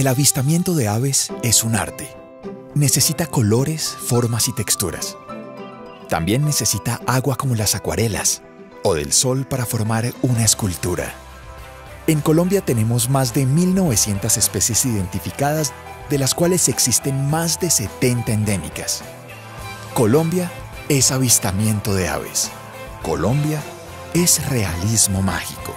El avistamiento de aves es un arte. Necesita colores, formas y texturas. También necesita agua como las acuarelas o del sol para formar una escultura. En Colombia tenemos más de 1.900 especies identificadas, de las cuales existen más de 70 endémicas. Colombia es avistamiento de aves. Colombia es realismo mágico.